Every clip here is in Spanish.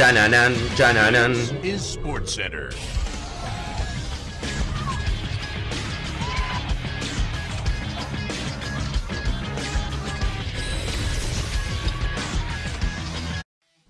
Chananan, chananan. is SportsCenter.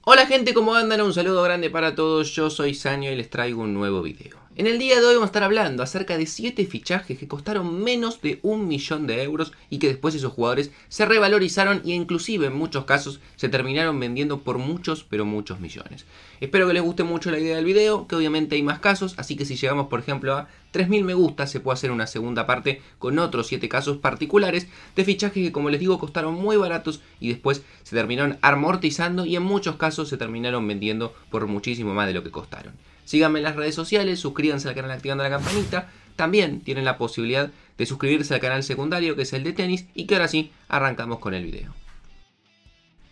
Hola gente, ¿cómo andan? Un saludo grande para todos, yo soy Sanio y les traigo un nuevo video. En el día de hoy vamos a estar hablando acerca de 7 fichajes que costaron menos de un millón de euros y que después esos jugadores se revalorizaron e inclusive en muchos casos se terminaron vendiendo por muchos pero muchos millones. Espero que les guste mucho la idea del video, que obviamente hay más casos, así que si llegamos por ejemplo a 3000 me gusta se puede hacer una segunda parte con otros 7 casos particulares de fichajes que como les digo costaron muy baratos y después se terminaron amortizando y en muchos casos se terminaron vendiendo por muchísimo más de lo que costaron. Síganme en las redes sociales, suscríbanse al canal activando la campanita. También tienen la posibilidad de suscribirse al canal secundario que es el de tenis y que ahora sí arrancamos con el video.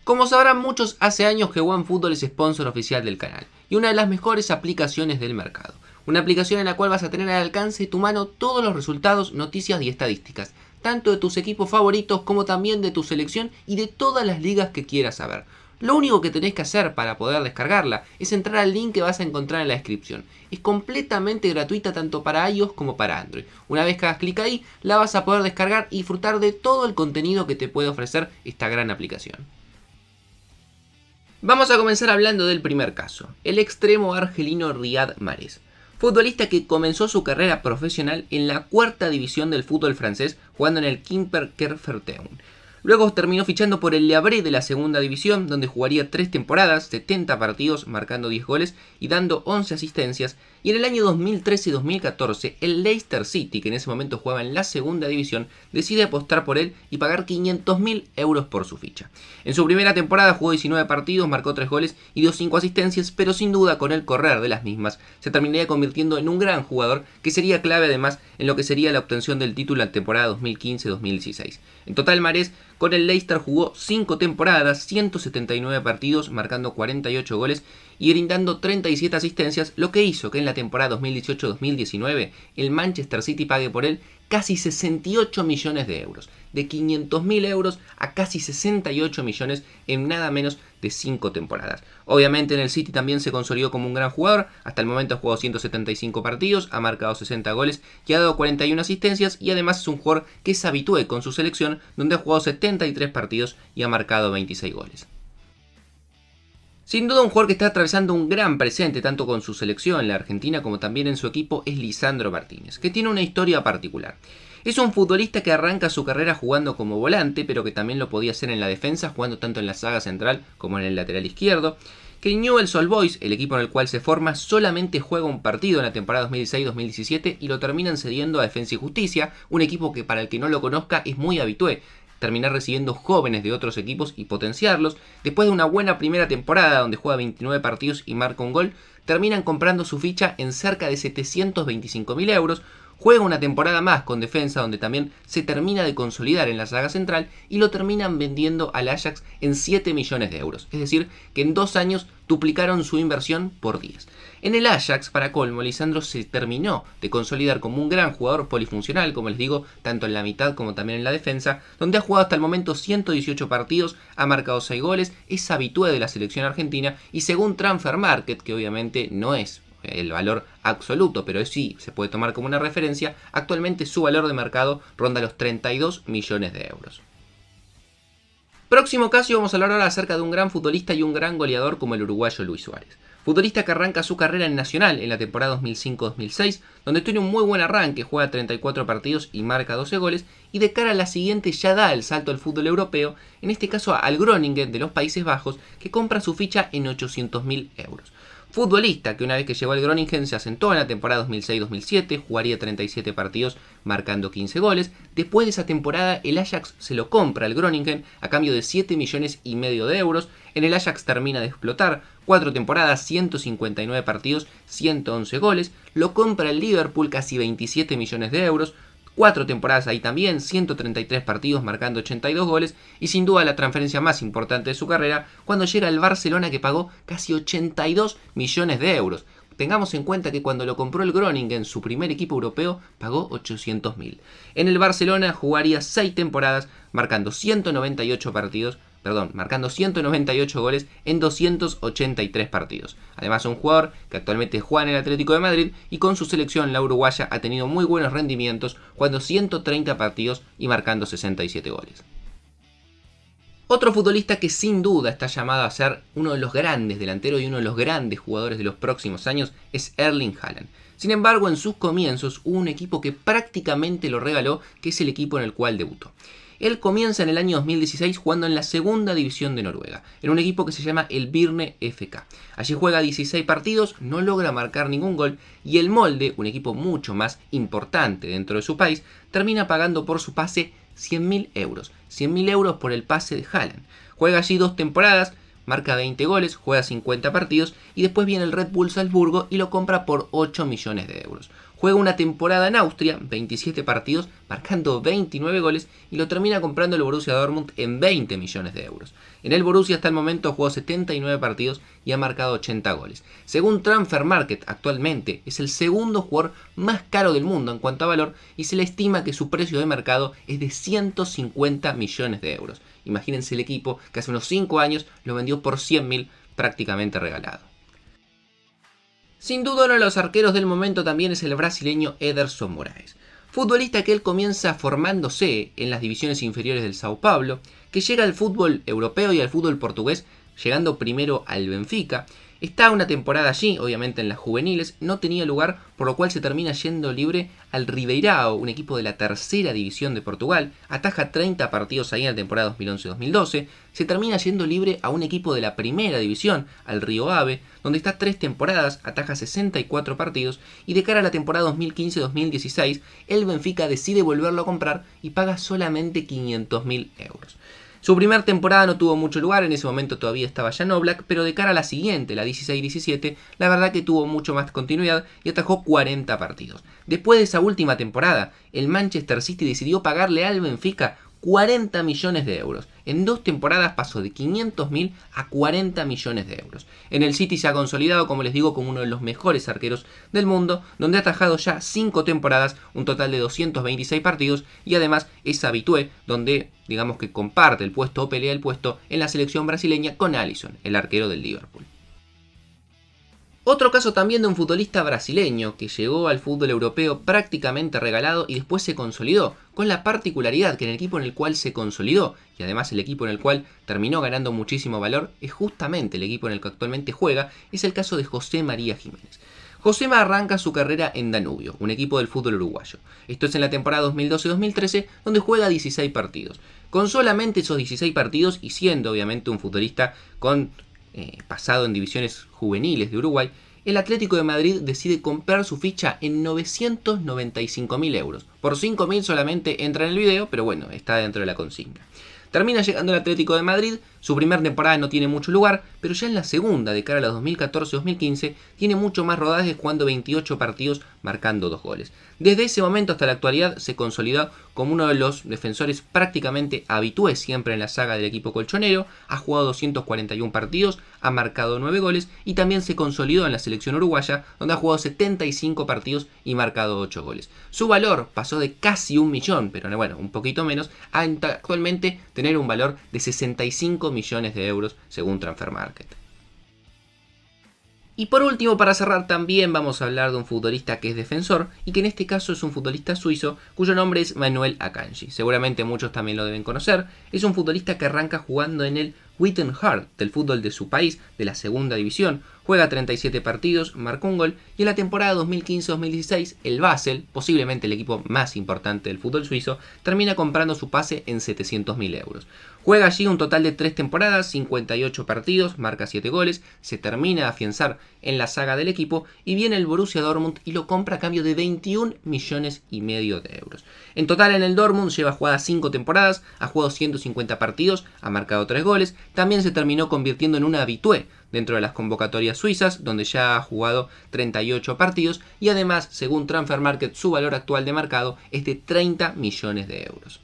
Como sabrán muchos, hace años que OneFootball es sponsor oficial del canal y una de las mejores aplicaciones del mercado. Una aplicación en la cual vas a tener al alcance de tu mano todos los resultados, noticias y estadísticas, tanto de tus equipos favoritos como también de tu selección y de todas las ligas que quieras saber. Lo único que tenés que hacer para poder descargarla es entrar al link que vas a encontrar en la descripción. Es completamente gratuita tanto para iOS como para Android. Una vez que hagas clic ahí, la vas a poder descargar y disfrutar de todo el contenido que te puede ofrecer esta gran aplicación. Vamos a comenzar hablando del primer caso, el extremo argelino Riyad Mahrez. Futbolista que comenzó su carrera profesional en la cuarta división del fútbol francés jugando en el Quimper Kerferteun. Luego terminó fichando por el Le de la segunda división, donde jugaría 3 temporadas, 70 partidos, marcando 10 goles y dando 11 asistencias. Y en el año 2013-2014, el Leicester City, que en ese momento jugaba en la segunda división, decide apostar por él y pagar 500.000 euros por su ficha. En su primera temporada jugó 19 partidos, marcó 3 goles y dio 5 asistencias, pero sin duda con el correr de las mismas se terminaría convirtiendo en un gran jugador que sería clave además en lo que sería la obtención del título en temporada 2015-2016. En total, Mares con el Leicester jugó 5 temporadas, 179 partidos, marcando 48 goles y brindando 37 asistencias, lo que hizo que en la temporada 2018-2019 el Manchester City pague por él casi 68 millones de euros, de 500.000 euros a casi 68 millones en nada menos de 5 temporadas. Obviamente en el City también se consolidó como un gran jugador, hasta el momento ha jugado 175 partidos, ha marcado 60 goles y ha dado 41 asistencias y además es un jugador que se habitúe con su selección donde ha jugado 73 partidos y ha marcado 26 goles. Sin duda un jugador que está atravesando un gran presente tanto con su selección, la Argentina, como también en su equipo es Lisandro Martínez, que tiene una historia particular. Es un futbolista que arranca su carrera jugando como volante, pero que también lo podía hacer en la defensa, jugando tanto en la saga central como en el lateral izquierdo. Que Newell's Old Boys, el equipo en el cual se forma, solamente juega un partido en la temporada 2016-2017 y lo terminan cediendo a Defensa y Justicia, un equipo que para el que no lo conozca es muy habitué terminar recibiendo jóvenes de otros equipos y potenciarlos. Después de una buena primera temporada donde juega 29 partidos y marca un gol, terminan comprando su ficha en cerca de 725 mil euros. Juega una temporada más con defensa donde también se termina de consolidar en la saga central y lo terminan vendiendo al Ajax en 7 millones de euros. Es decir, que en dos años duplicaron su inversión por 10. En el Ajax, para colmo, Lisandro se terminó de consolidar como un gran jugador polifuncional, como les digo, tanto en la mitad como también en la defensa, donde ha jugado hasta el momento 118 partidos, ha marcado 6 goles, es habitué de la selección argentina y según Transfer Market, que obviamente no es el valor absoluto, pero sí se puede tomar como una referencia, actualmente su valor de mercado ronda los 32 millones de euros. Próximo caso vamos a hablar ahora acerca de un gran futbolista y un gran goleador como el uruguayo Luis Suárez. Futbolista que arranca su carrera en Nacional en la temporada 2005-2006, donde tiene un muy buen arranque, juega 34 partidos y marca 12 goles, y de cara a la siguiente ya da el salto al fútbol europeo, en este caso al Groningen de los Países Bajos, que compra su ficha en 800.000 euros. Futbolista que una vez que llegó al Groningen se asentó en la temporada 2006-2007, jugaría 37 partidos marcando 15 goles. Después de esa temporada el Ajax se lo compra al Groningen a cambio de 7 millones y medio de euros. En el Ajax termina de explotar, 4 temporadas, 159 partidos, 111 goles. Lo compra el Liverpool casi 27 millones de euros. Cuatro temporadas ahí también, 133 partidos marcando 82 goles y sin duda la transferencia más importante de su carrera cuando llega al Barcelona que pagó casi 82 millones de euros. Tengamos en cuenta que cuando lo compró el Groningen, su primer equipo europeo, pagó 800 mil. En el Barcelona jugaría 6 temporadas, marcando 198 partidos, perdón, marcando 198 goles en 283 partidos. Además, un jugador que actualmente juega en el Atlético de Madrid y con su selección, la uruguaya, ha tenido muy buenos rendimientos, jugando 130 partidos y marcando 67 goles. Otro futbolista que sin duda está llamado a ser uno de los grandes delanteros y uno de los grandes jugadores de los próximos años es Erling Haaland. Sin embargo, en sus comienzos hubo un equipo que prácticamente lo regaló, que es el equipo en el cual debutó. Él comienza en el año 2016 jugando en la segunda división de Noruega, en un equipo que se llama el Birne FK. Allí juega 16 partidos, no logra marcar ningún gol y el Molde, un equipo mucho más importante dentro de su país, termina pagando por su pase 100.000 euros. 100.000 euros por el pase de Haaland. Juega allí dos temporadas, marca 20 goles, juega 50 partidos y después viene el Red Bull Salzburgo y lo compra por 8 millones de euros. Juega una temporada en Austria, 27 partidos, marcando 29 goles y lo termina comprando el Borussia Dortmund en 20 millones de euros. En el Borussia hasta el momento jugó 79 partidos y ha marcado 80 goles. Según Transfer Market, actualmente es el segundo jugador más caro del mundo en cuanto a valor y se le estima que su precio de mercado es de 150 millones de euros. Imagínense el equipo que hace unos 5 años lo vendió por 100.000 prácticamente regalado. Sin duda uno de los arqueros del momento también es el brasileño Ederson Moraes. Futbolista que él comienza formándose en las divisiones inferiores del Sao Paulo, que llega al fútbol europeo y al fútbol portugués, llegando primero al Benfica, Está una temporada allí, obviamente en las juveniles, no tenía lugar, por lo cual se termina yendo libre al Ribeirao, un equipo de la tercera división de Portugal, ataja 30 partidos ahí en la temporada 2011-2012, se termina yendo libre a un equipo de la primera división, al Río Ave, donde está tres temporadas, ataja 64 partidos, y de cara a la temporada 2015-2016, el Benfica decide volverlo a comprar y paga solamente 500.000 euros. Su primera temporada no tuvo mucho lugar, en ese momento todavía estaba Jan Oblak, pero de cara a la siguiente, la 16-17, la verdad que tuvo mucho más continuidad y atajó 40 partidos. Después de esa última temporada, el Manchester City decidió pagarle al Benfica 40 millones de euros. En dos temporadas pasó de 500.000 a 40 millones de euros. En el City se ha consolidado, como les digo, como uno de los mejores arqueros del mundo, donde ha atajado ya 5 temporadas, un total de 226 partidos, y además es habitué, donde digamos que comparte el puesto o pelea el puesto en la selección brasileña con Allison, el arquero del Liverpool. Otro caso también de un futbolista brasileño que llegó al fútbol europeo prácticamente regalado y después se consolidó, con la particularidad que en el equipo en el cual se consolidó y además el equipo en el cual terminó ganando muchísimo valor es justamente el equipo en el que actualmente juega, es el caso de José María Jiménez. Josema arranca su carrera en Danubio, un equipo del fútbol uruguayo. Esto es en la temporada 2012-2013, donde juega 16 partidos. Con solamente esos 16 partidos y siendo obviamente un futbolista con eh, pasado en divisiones juveniles de Uruguay, el Atlético de Madrid decide comprar su ficha en 995.000 euros. Por 5.000 solamente entra en el video, pero bueno, está dentro de la consigna. Termina llegando el Atlético de Madrid, su primera temporada no tiene mucho lugar, pero ya en la segunda, de cara a los 2014-2015, tiene mucho más rodajes jugando 28 partidos marcando dos goles. Desde ese momento hasta la actualidad se consolidó como uno de los defensores prácticamente habitués siempre en la saga del equipo colchonero, ha jugado 241 partidos, ha marcado 9 goles y también se consolidó en la selección uruguaya donde ha jugado 75 partidos y marcado 8 goles. Su valor pasó de casi un millón, pero bueno, un poquito menos, a actualmente tener un valor de 65 millones de euros según Transfer Market. Y por último, para cerrar, también vamos a hablar de un futbolista que es defensor y que en este caso es un futbolista suizo cuyo nombre es Manuel Akanji. Seguramente muchos también lo deben conocer. Es un futbolista que arranca jugando en el Witten Hart del fútbol de su país, de la segunda división. Juega 37 partidos, marcó un gol y en la temporada 2015-2016 el Basel, posiblemente el equipo más importante del fútbol suizo, termina comprando su pase en 700.000 euros. Juega allí un total de 3 temporadas, 58 partidos, marca 7 goles, se termina de afianzar en la saga del equipo y viene el Borussia Dortmund y lo compra a cambio de 21 millones y medio de euros. En total en el Dortmund lleva jugada 5 temporadas, ha jugado 150 partidos, ha marcado 3 goles, también se terminó convirtiendo en una habitué dentro de las convocatorias suizas, donde ya ha jugado 38 partidos y además, según Transfer Market, su valor actual de mercado es de 30 millones de euros.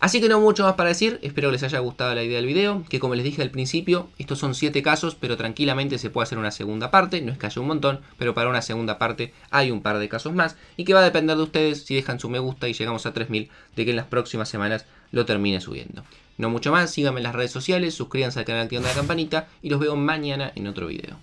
Así que no mucho más para decir, espero que les haya gustado la idea del video, que como les dije al principio, estos son 7 casos, pero tranquilamente se puede hacer una segunda parte, no es que haya un montón, pero para una segunda parte hay un par de casos más, y que va a depender de ustedes si dejan su me gusta y llegamos a 3000, de que en las próximas semanas lo termine subiendo. No mucho más, síganme en las redes sociales, suscríbanse al canal activando la campanita, y los veo mañana en otro video.